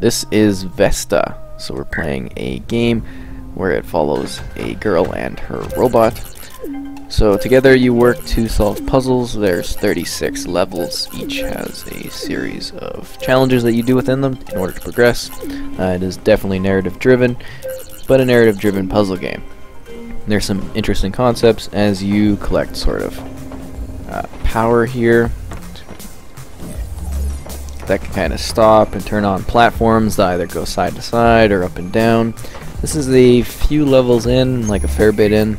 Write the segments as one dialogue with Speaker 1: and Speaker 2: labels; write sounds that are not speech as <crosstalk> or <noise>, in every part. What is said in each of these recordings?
Speaker 1: This is Vesta. So we're playing a game where it follows a girl and her robot. So together you work to solve puzzles. There's 36 levels. Each has a series of challenges that you do within them in order to progress. Uh, it is definitely narrative driven, but a narrative driven puzzle game. There's some interesting concepts as you collect sort of uh, power here that can kind of stop and turn on platforms that either go side to side or up and down. This is a few levels in, like a fair bit in,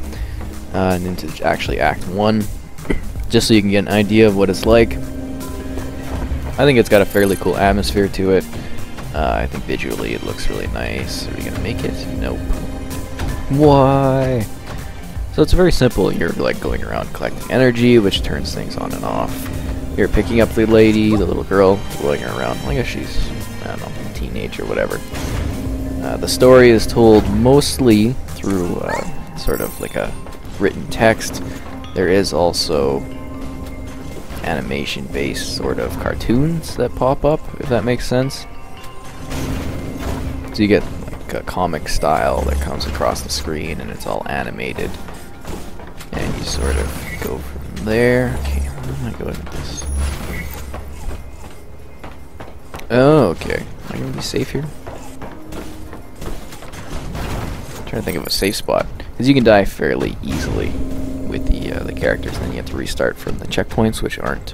Speaker 1: uh, and into actually Act 1, just so you can get an idea of what it's like. I think it's got a fairly cool atmosphere to it. Uh, I think visually it looks really nice. Are we gonna make it? Nope. Why? So it's very simple. You're like going around collecting energy, which turns things on and off. You're picking up the lady, the little girl, rolling her around. I guess she's, I don't know, teenage or whatever. Uh, the story is told mostly through uh, sort of like a written text. There is also animation-based sort of cartoons that pop up, if that makes sense. So you get like a comic style that comes across the screen and it's all animated. And you sort of go from there. Okay, how am I going with this? Oh, okay. Am I gonna be safe here? I'm trying to think of a safe spot. Because you can die fairly easily with the uh, the characters, and then you have to restart from the checkpoints, which aren't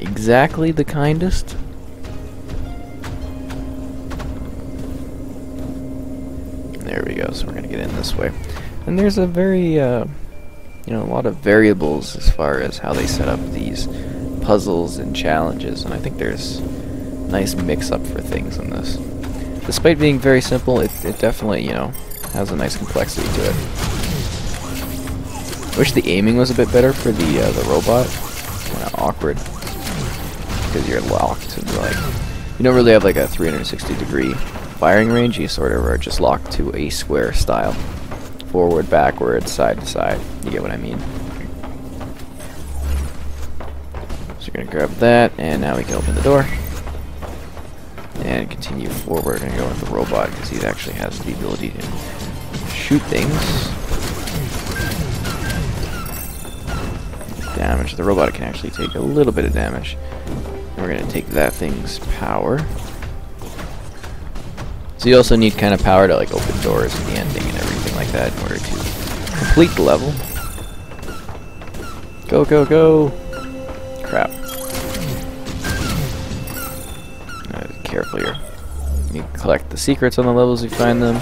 Speaker 1: exactly the kindest. There we go, so we're gonna get in this way. And there's a very, uh, you know, a lot of variables as far as how they set up these puzzles and challenges, and I think there's nice mix-up for things in this. Despite being very simple, it, it definitely, you know, has a nice complexity to it. I wish the aiming was a bit better for the uh, the robot. Kind of awkward because you're locked and like you don't really have like a 360 degree firing range. You sort of are just locked to a square style, forward, backward, side to side. You get what I mean? So you're gonna grab that, and now we can open the door and continue forward and go with the robot because he actually has the ability to shoot things. Damage. The robot can actually take a little bit of damage. We're to take that thing's power. So you also need kind of power to like open doors and the ending and everything like that in order to complete the level. Go, go, go! Crap. Careful here. You collect the secrets on the levels you find them.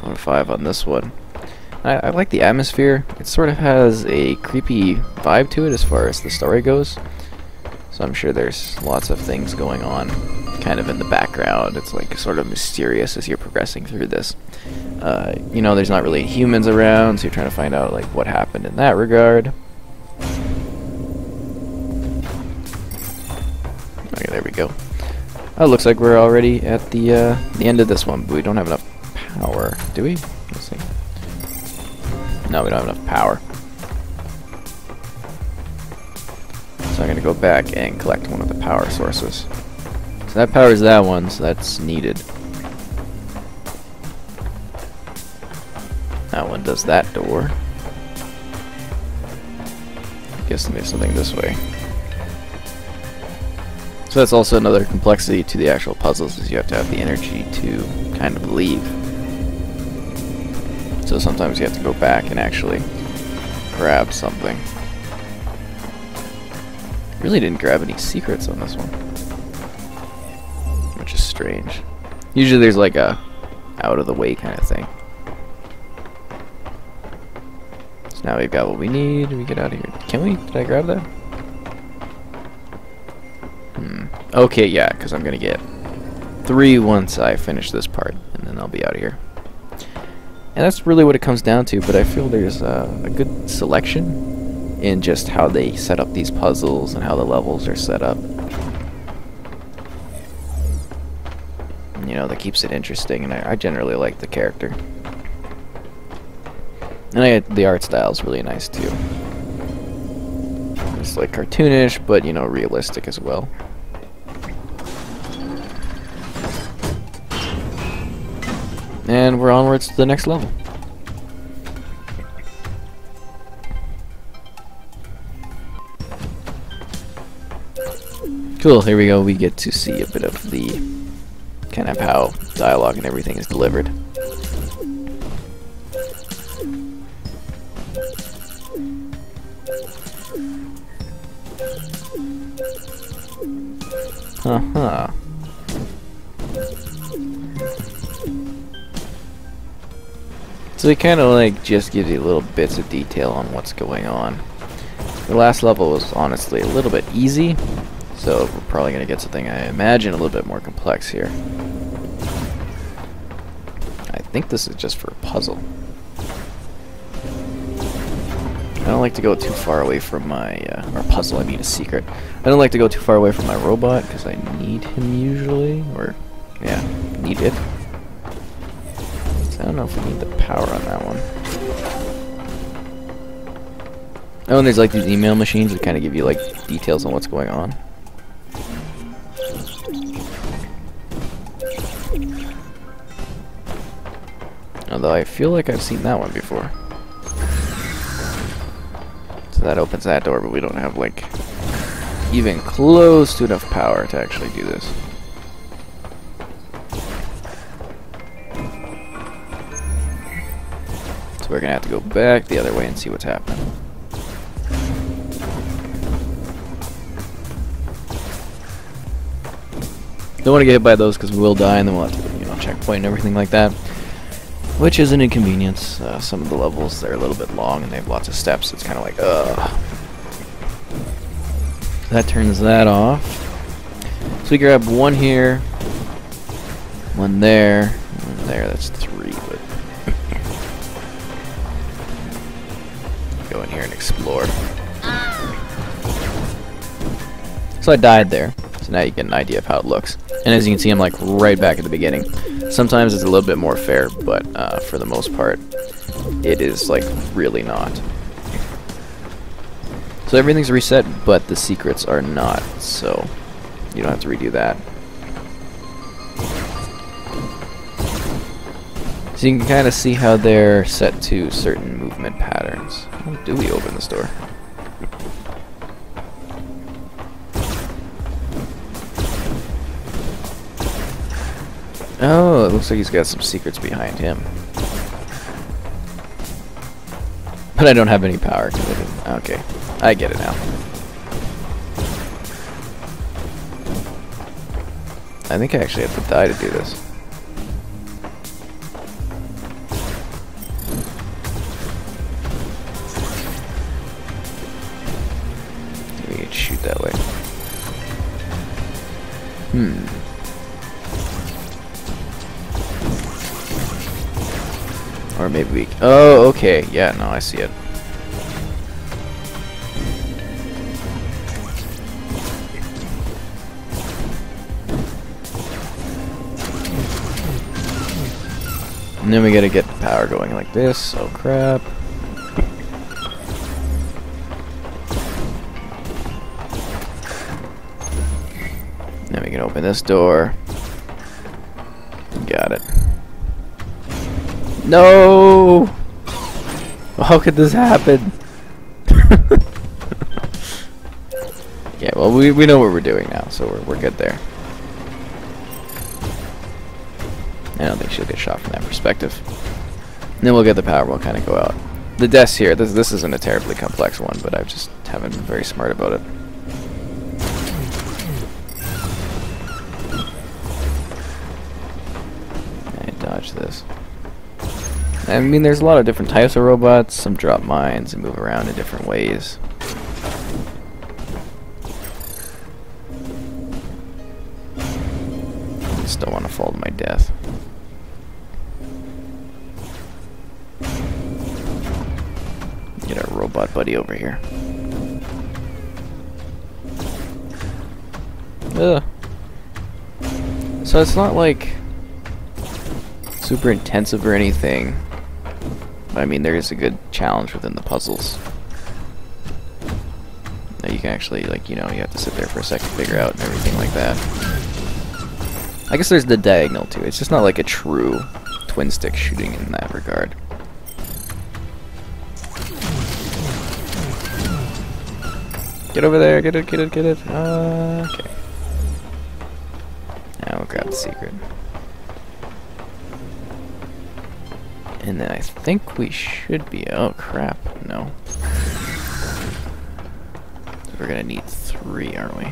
Speaker 1: One five on this one. I, I, like the atmosphere. It sort of has a creepy vibe to it as far as the story goes. So I'm sure there's lots of things going on kind of in the background. It's like sort of mysterious as you're progressing through this. Uh, you know, there's not really humans around, so you're trying to find out like what happened in that regard. Okay, there we go. Oh, looks like we're already at the uh, the end of this one, but we don't have enough power, do we? Let's see. No, we don't have enough power. So I'm gonna go back and collect one of the power sources. That powers that one, so that's needed. That one does that door. Guess there's something this way. So that's also another complexity to the actual puzzles is you have to have the energy to kind of leave. So sometimes you have to go back and actually grab something. Really didn't grab any secrets on this one. Strange. Usually there's like a out of the way kind of thing. So now we've got what we need. We get out of here. Can we? Did I grab that? Hmm. Okay, yeah, because I'm going to get three once I finish this part, and then I'll be out of here. And that's really what it comes down to, but I feel there's uh, a good selection in just how they set up these puzzles and how the levels are set up. Keeps it interesting, and I, I generally like the character. And I, the art style is really nice, too. It's like cartoonish, but, you know, realistic as well. And we're onwards to the next level. Cool, here we go. We get to see a bit of the kind of how dialogue and everything is delivered. Uh-huh. So he kind of like just gives you little bits of detail on what's going on. The last level was honestly a little bit easy, so we're probably going to get something I imagine a little bit more complex here. I think this is just for a puzzle. I don't like to go too far away from my, uh, or puzzle, I mean a secret. I don't like to go too far away from my robot, because I need him usually, or, yeah, need it. So I don't know if we need the power on that one. Oh, and there's like these email machines that kind of give you like details on what's going on. Although I feel like I've seen that one before. So that opens that door, but we don't have, like, even close to enough power to actually do this. So we're gonna have to go back the other way and see what's happening. Don't want to get hit by those because we will die and then we'll have to, you know, checkpoint and everything like that. Which is an inconvenience. Uh, some of the levels, they're a little bit long and they have lots of steps. It's kind of like, ugh. That turns that off. So we grab one here, one there, one there. That's three, but... <coughs> Go in here and explore. So I died there. So now you get an idea of how it looks. And as you can see, I'm like right back at the beginning. Sometimes it's a little bit more fair, but uh, for the most part, it is like really not. So everything's reset, but the secrets are not, so you don't have to redo that. So you can kind of see how they're set to certain movement patterns. How do we open this door? Oh, it looks like he's got some secrets behind him. But I don't have any power. Okay, I get it now. I think I actually have to die to do this. Oh, okay. Yeah, no, I see it. And then we gotta get the power going like this. Oh crap. Then we can open this door. No! How could this happen? <laughs> yeah, well, we, we know what we're doing now, so we're, we're good there. I don't think she'll get shot from that perspective. And then we'll get the power, we'll kind of go out. The desk here, this, this isn't a terribly complex one, but I just haven't been very smart about it. I mean, there's a lot of different types of robots. Some drop mines and move around in different ways. Don't want to fall to my death. Get our robot buddy over here. Ugh. So it's not like super intensive or anything. I mean, there is a good challenge within the puzzles. That you can actually, like, you know, you have to sit there for a second, figure out, and everything like that. I guess there's the diagonal, too. It's just not like a true twin stick shooting in that regard. Get over there, get it, get it, get it. Uh, okay. Now we'll grab the secret. And then I think we should be, oh crap, no. We're gonna need three, aren't we?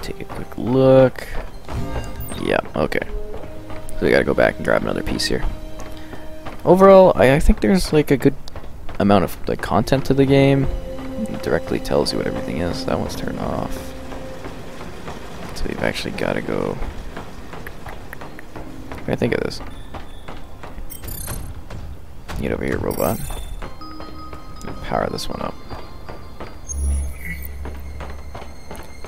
Speaker 1: Take a quick look. Yeah, okay. So we gotta go back and grab another piece here. Overall, I, I think there's like a good amount of like content to the game it directly tells you what everything is. That one's turned off. So you've actually got to go... I think of this? Get over here, robot. Power this one up.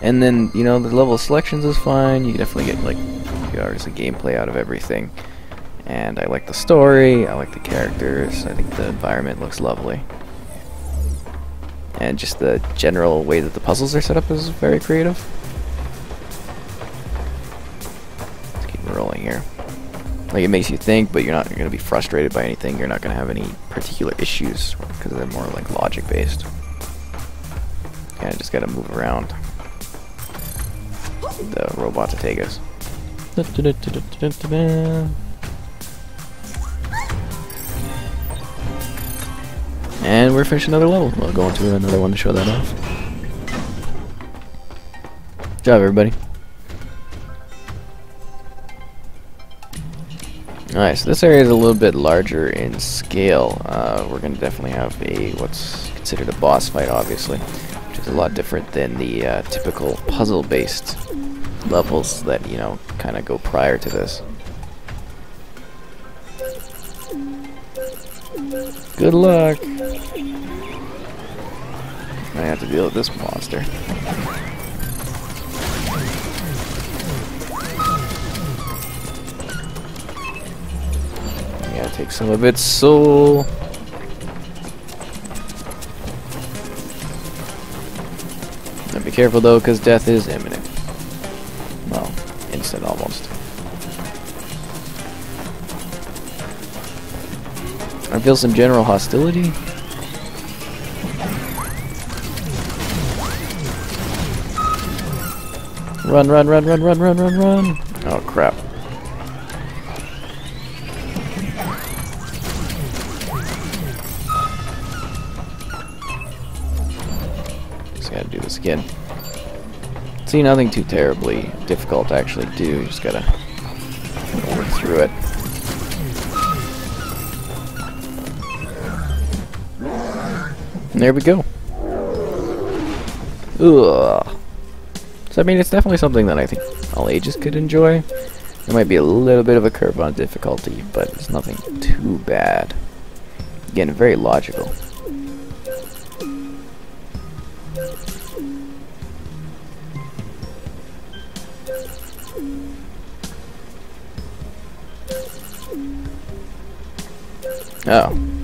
Speaker 1: And then, you know, the level of selections is fine. You definitely get, like, you obviously gameplay out of everything. And I like the story, I like the characters, I think the environment looks lovely and just the general way that the puzzles are set up is very creative. Let's keep rolling here. Like it makes you think, but you're not going to be frustrated by anything. You're not going to have any particular issues because they're more like logic based. Kind of just got to move around the robot to take us. And we're finishing another level. We'll go on to another one to show that off. Good job, everybody. Alright, so this area is a little bit larger in scale. Uh, we're going to definitely have a what's considered a boss fight, obviously, which is a lot different than the uh, typical puzzle-based levels that, you know, kind of go prior to this. Good luck! I have to deal with this monster. Take some of its soul. Now be careful though, because death is imminent. Well, instant almost. I feel some general hostility. Run, run, run, run, run, run, run, run. Oh, crap. Just gotta do this again. See, nothing too terribly difficult to actually do. You just gotta work through it. And there we go. Ugh. So I mean, it's definitely something that I think all ages could enjoy. It might be a little bit of a curve on difficulty, but it's nothing too bad. Again, very logical. Oh.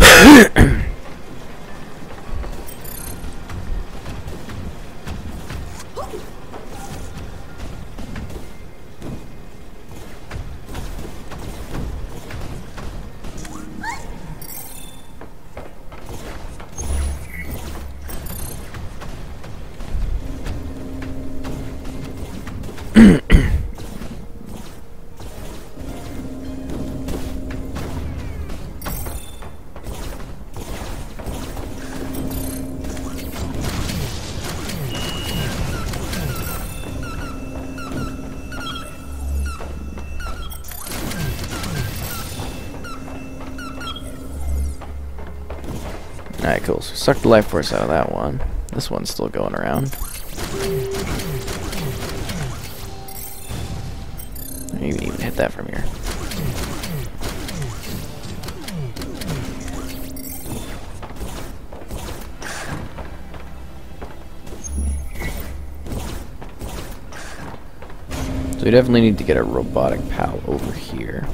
Speaker 1: Ahem. Alright, cool. So suck the life force out of that one. This one's still going around. You even hit that from here. So we definitely need to get a robotic pal over here.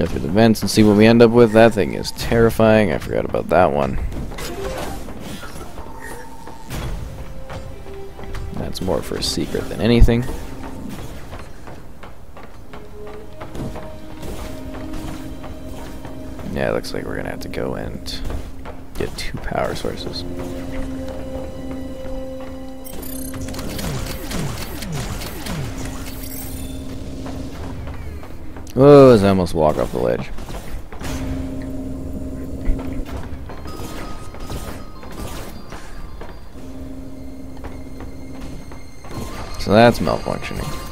Speaker 1: Go through the vents and see what we end up with. That thing is terrifying. I forgot about that one. That's more for a secret than anything. Yeah, it looks like we're gonna have to go and get two power sources. Oh, I almost walk off the ledge. So that's malfunctioning.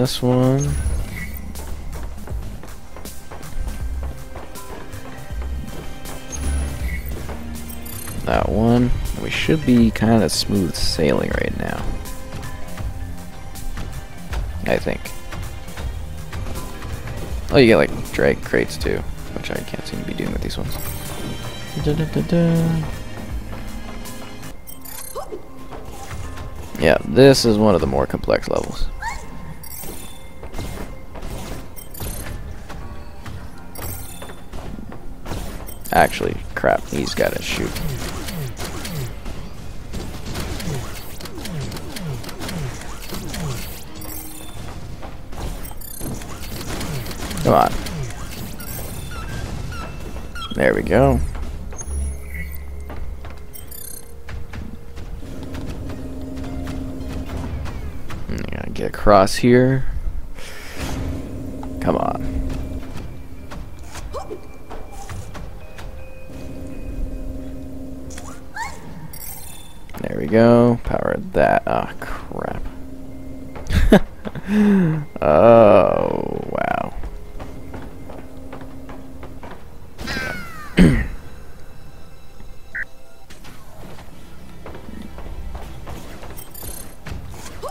Speaker 1: This one. That one. We should be kind of smooth sailing right now. I think. Oh, you get like drag crates too, which I can't seem to be doing with these ones. Da -da -da yeah, this is one of the more complex levels. Actually, crap, he's got to shoot. Come on. There we go. Gotta get across here. We go. Power that. Ah, oh, crap. <laughs> oh, wow. <clears throat>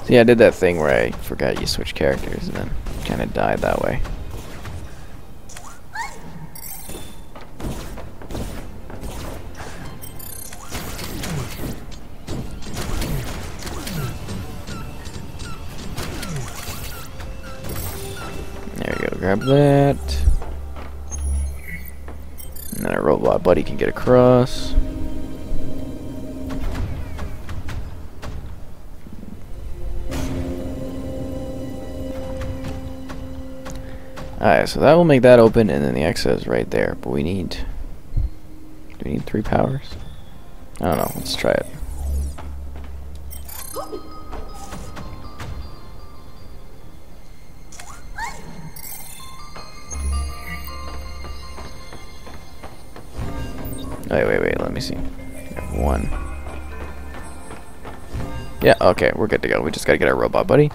Speaker 1: See, I did that thing where I forgot you switch characters and then kind of died that way. Grab that. And then our robot buddy can get across. Alright, so that will make that open, and then the X is right there. But we need... Do we need three powers? I don't know. Let's try it. Wait, wait, wait. Let me see. One. Yeah, okay. We're good to go. We just gotta get our robot buddy.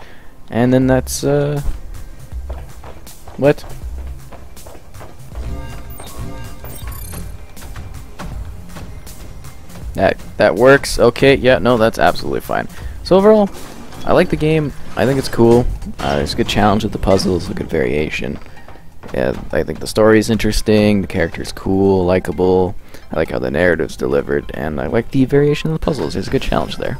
Speaker 1: And then that's, uh... What? That that works. Okay, yeah, no, that's absolutely fine. So overall, I like the game. I think it's cool. Uh, a good challenge with the puzzles, a good variation. Yeah, I think the story is interesting. The character's cool, likable. I like how the narrative's delivered, and I like the variation of the puzzles. There's a good challenge there.